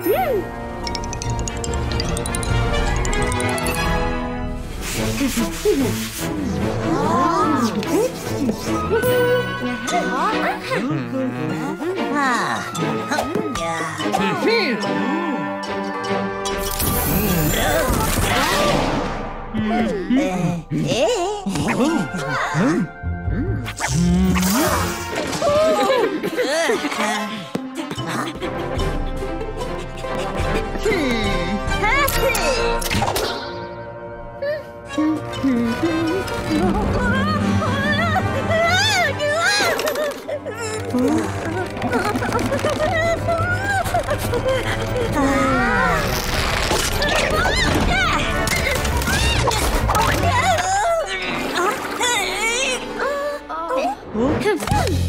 Huh? Oh,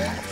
了。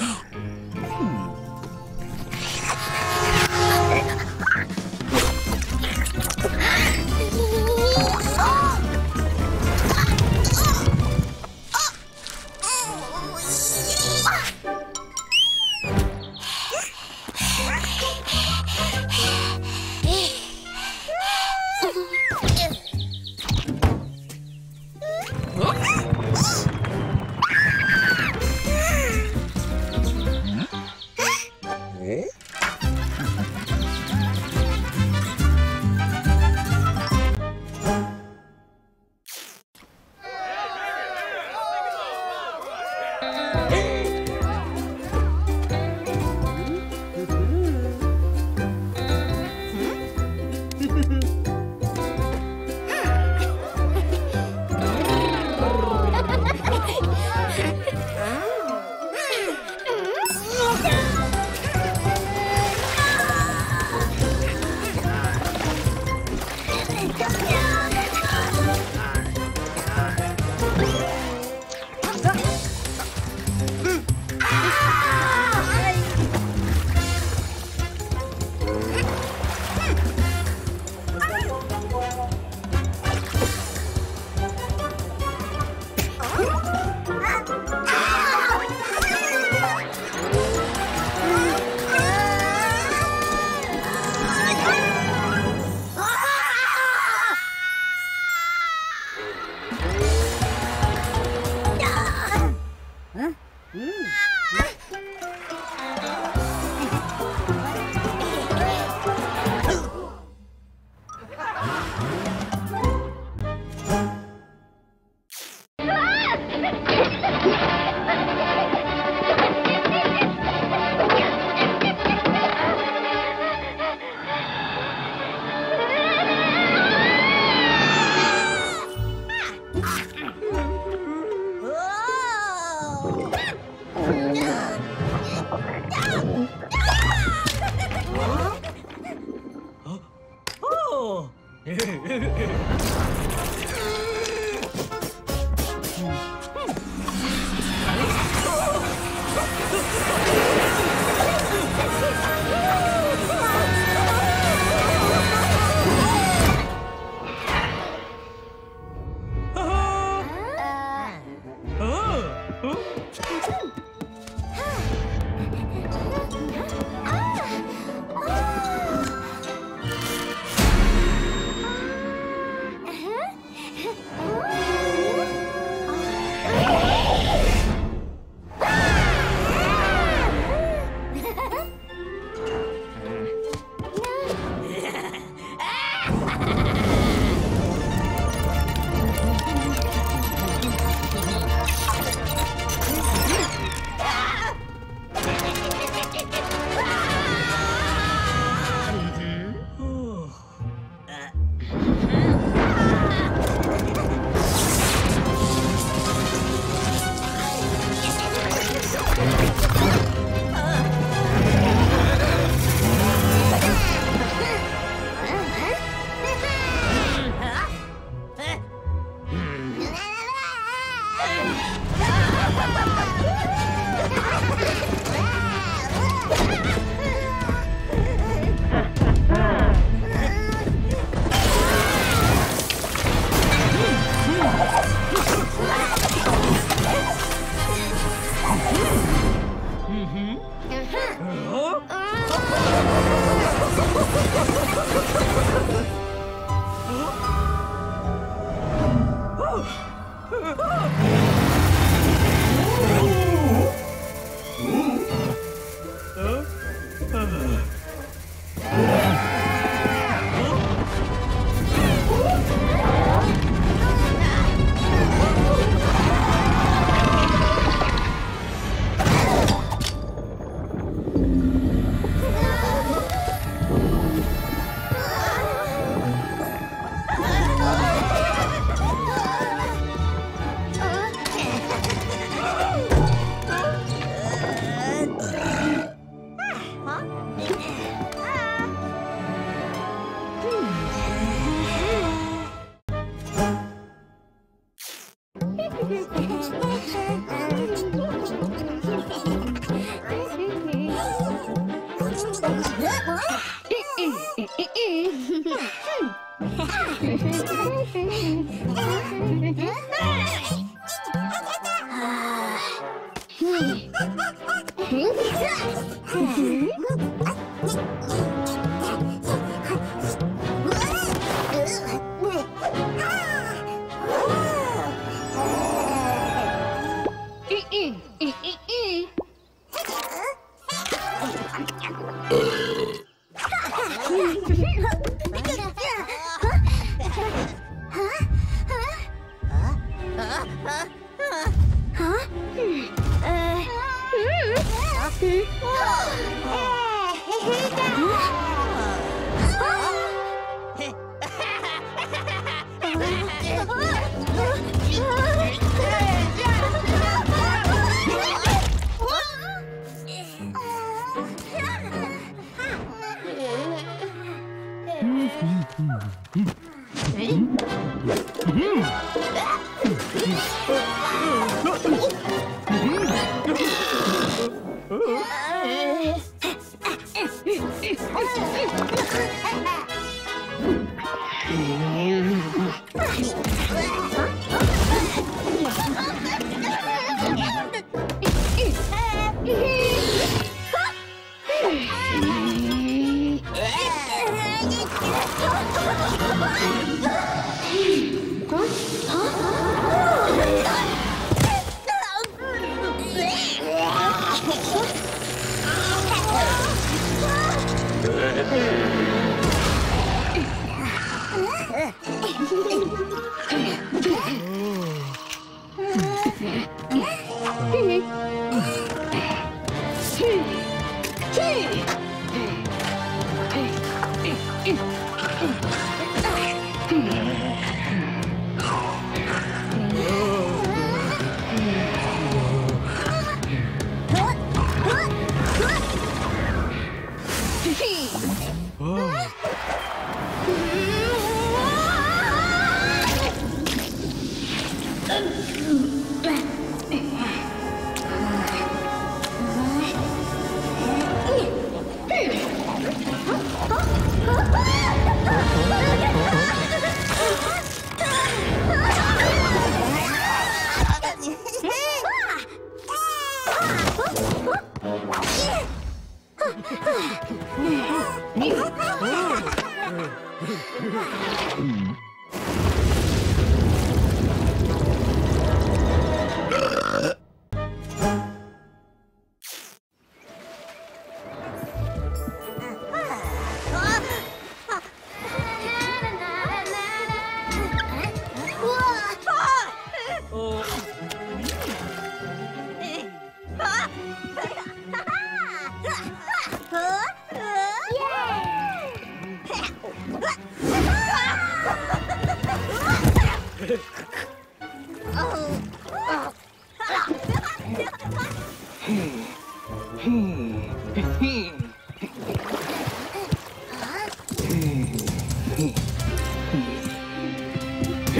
嗯哦嘿嘿哒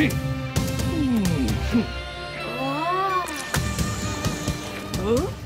嗯哼，哦，嗯。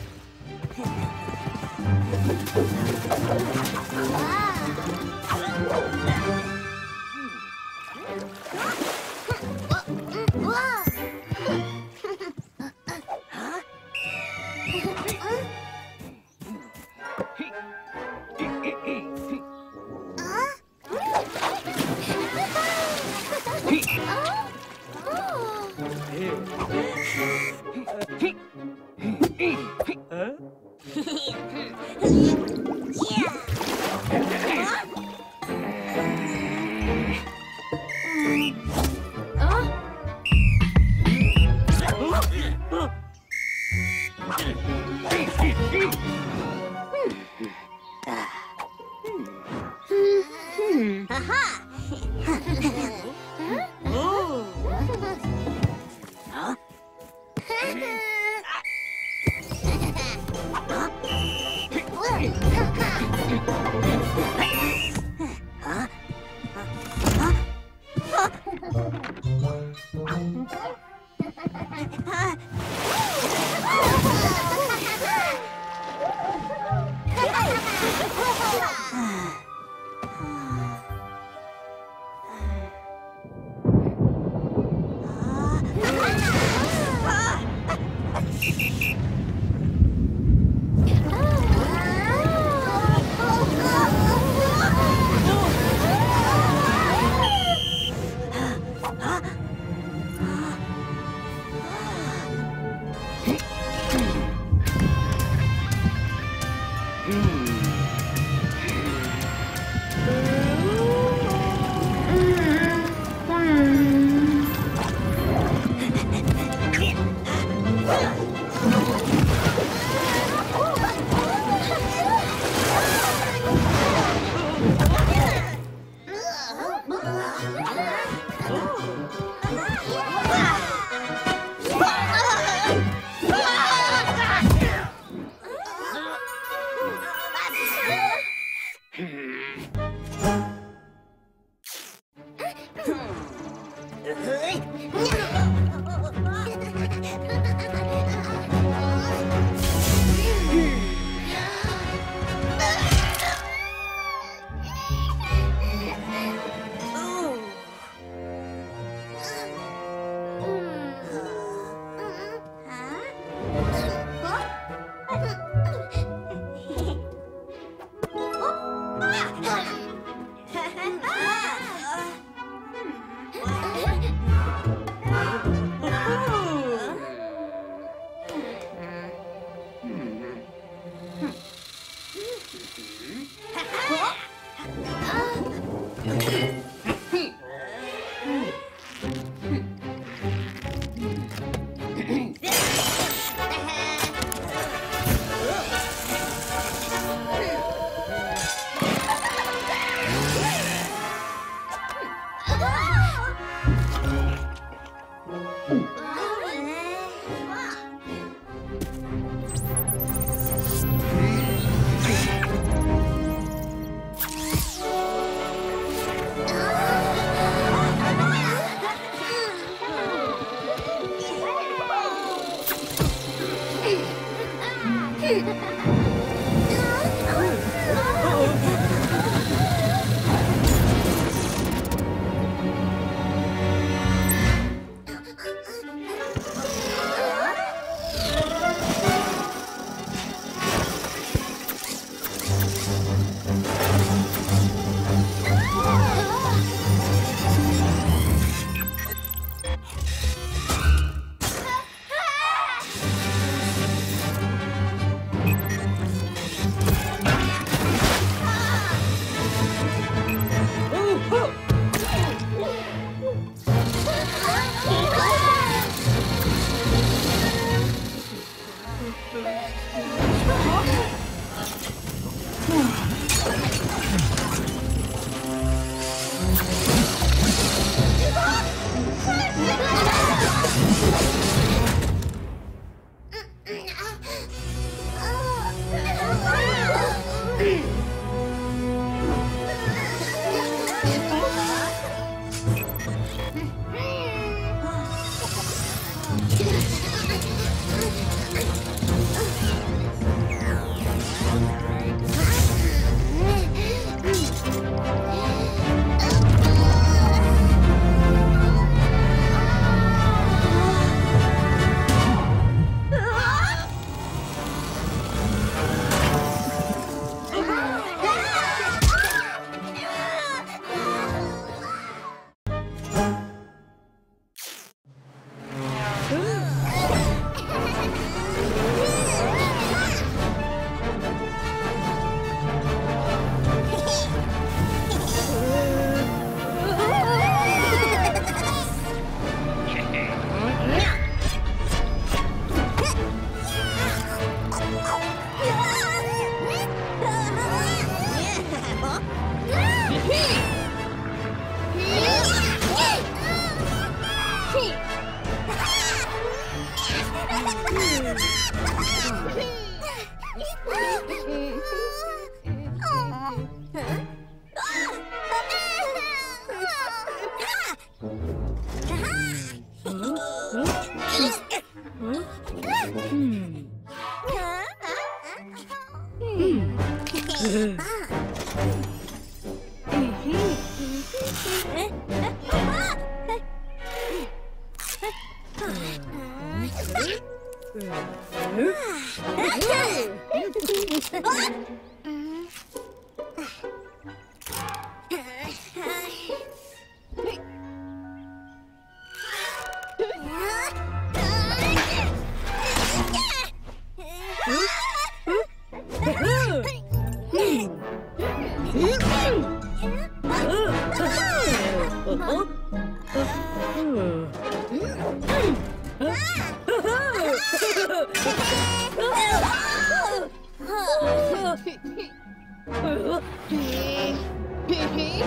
어? 어.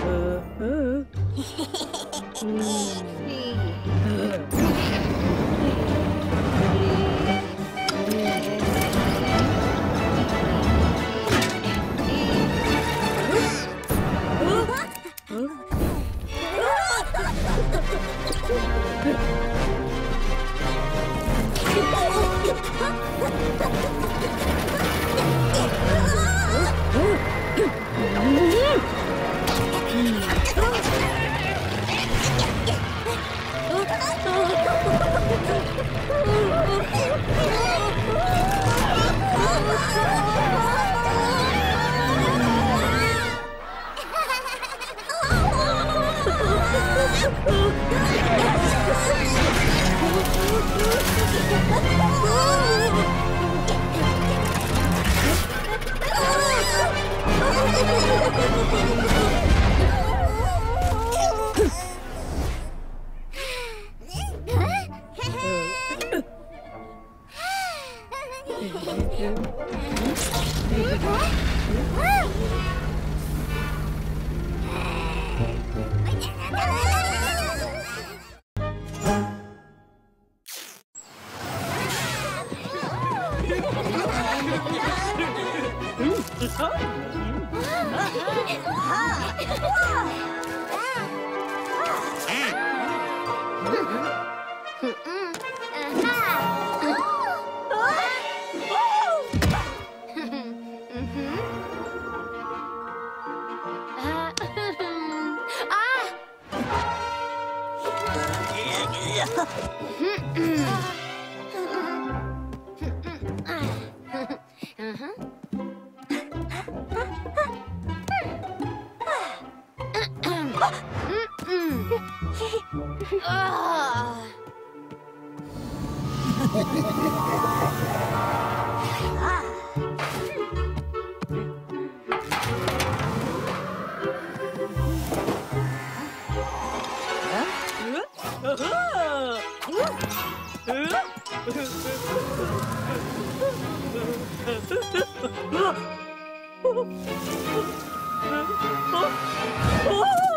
어, 어. Oh, my God. 아! Oh!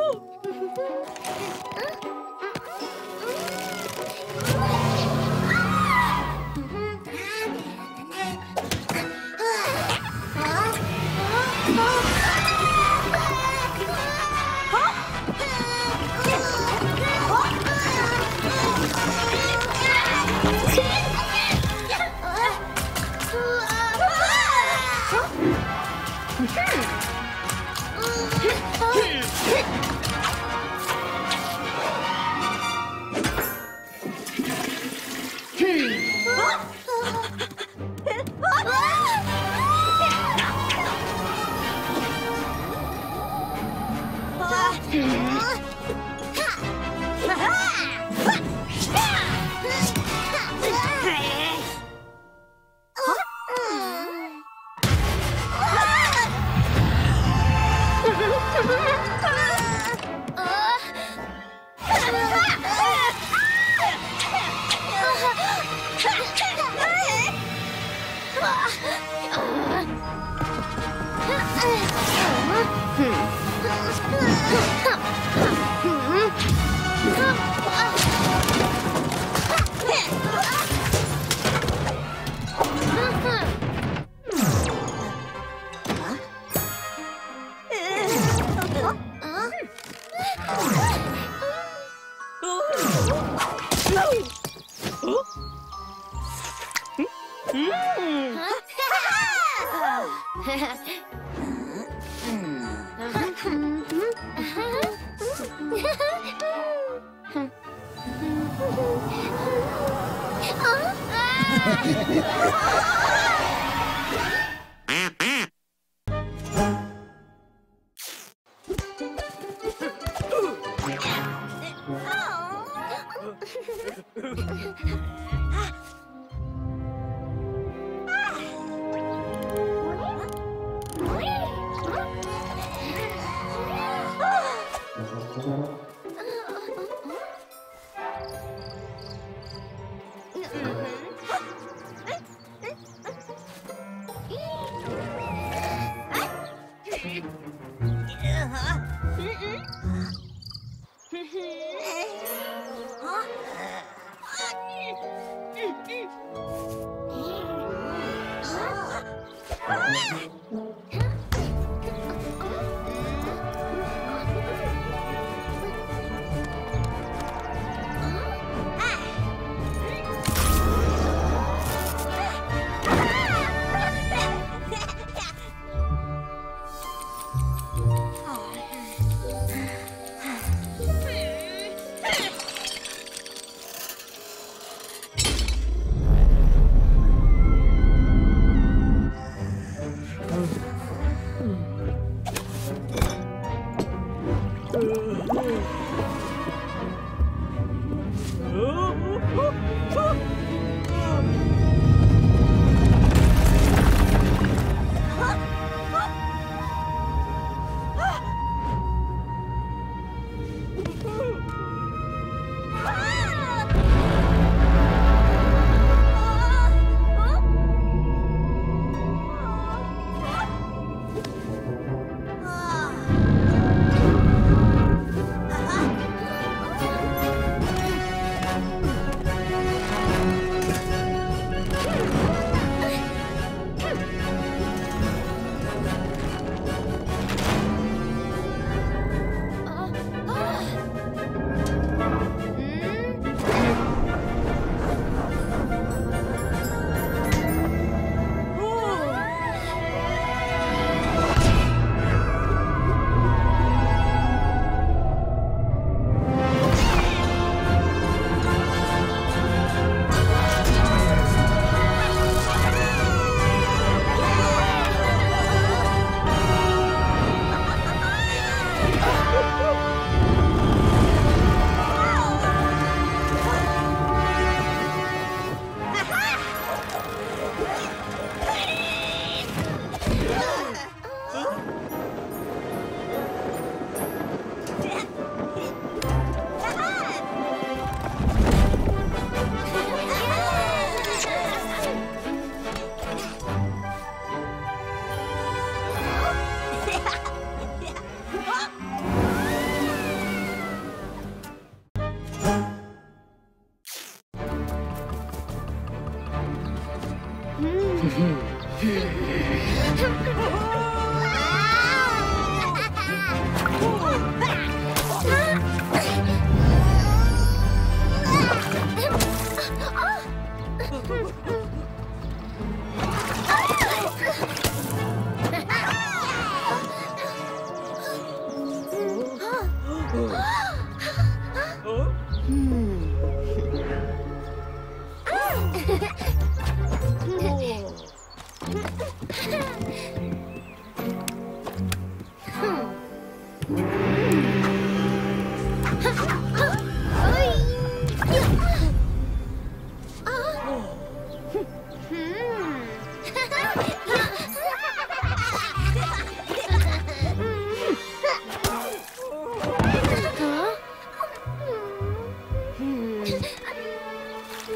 Wait. ハハハハ!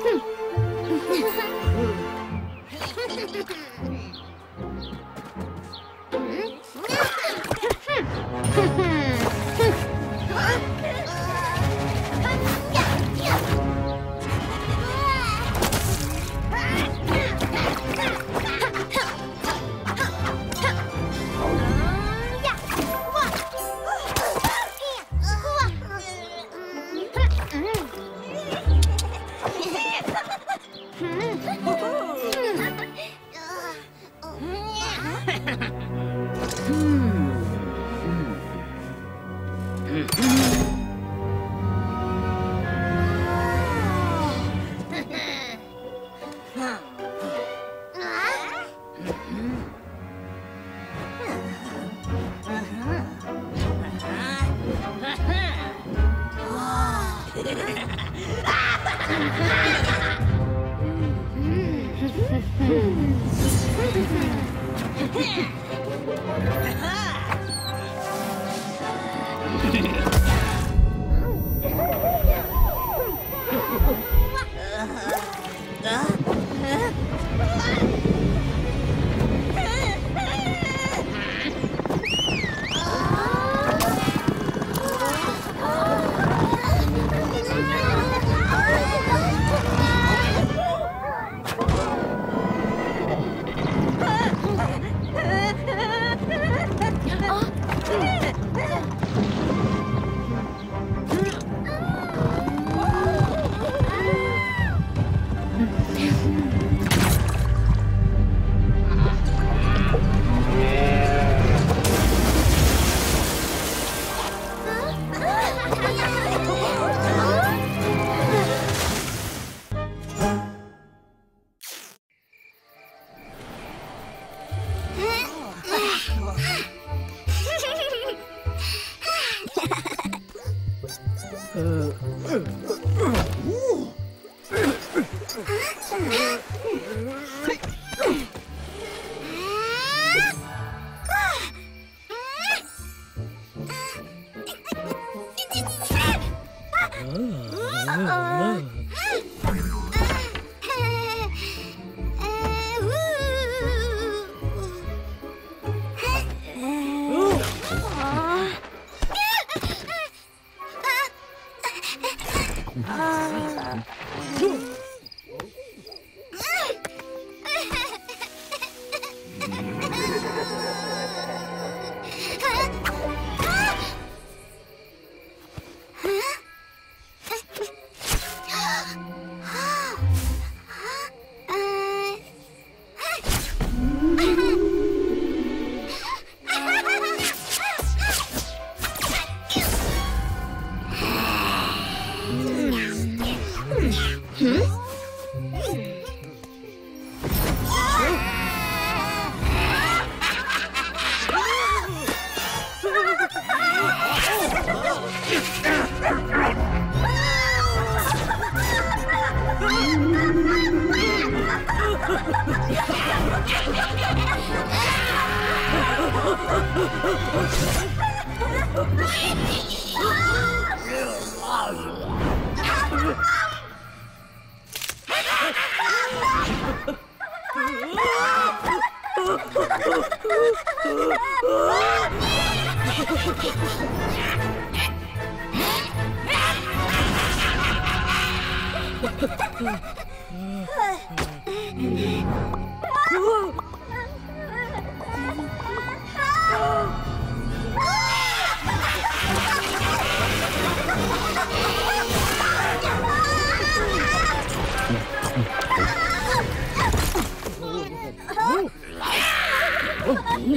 Hmm.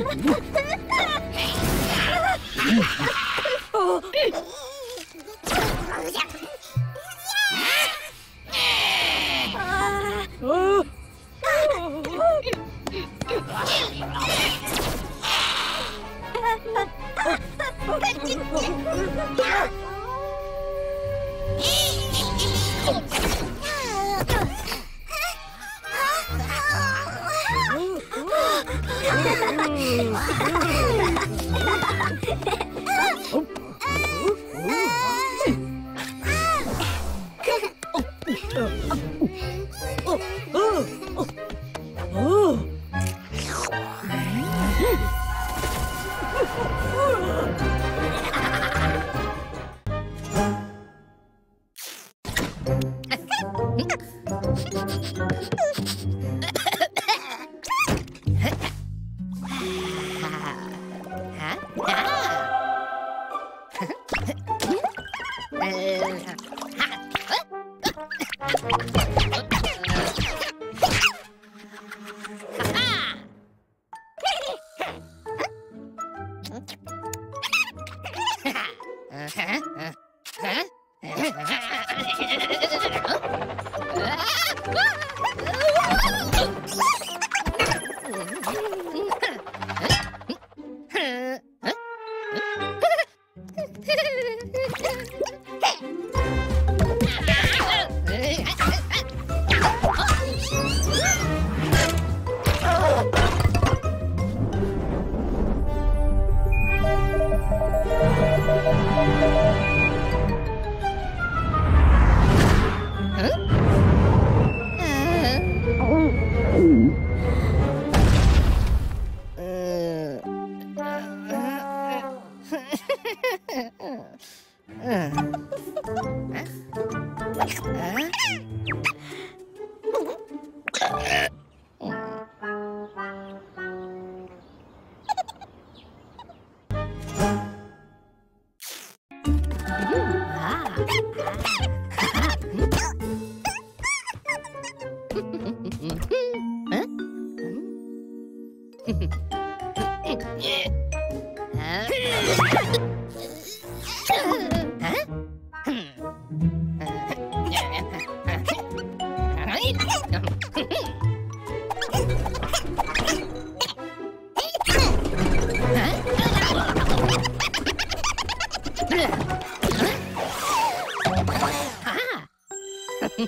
What? え